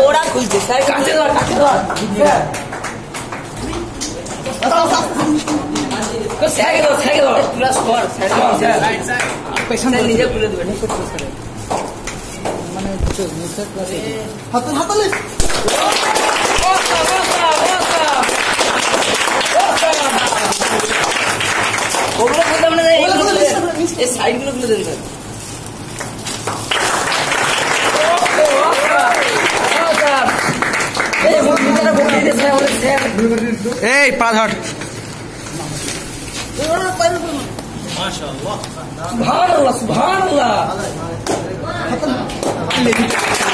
ওরা খুঁজতে কাছে কাছে স্যাগে দাও স্যাগে দাও প্লাস ফর পেছন নিজে খুলে দেবে হাতল হাতলে ওগুলো খুলতে মানে খুলে দেন। এই সাইডগুলো খুলে দেন স্যার। এই পাঁচ হাট সুবহানাল্লাহ Hallelujah.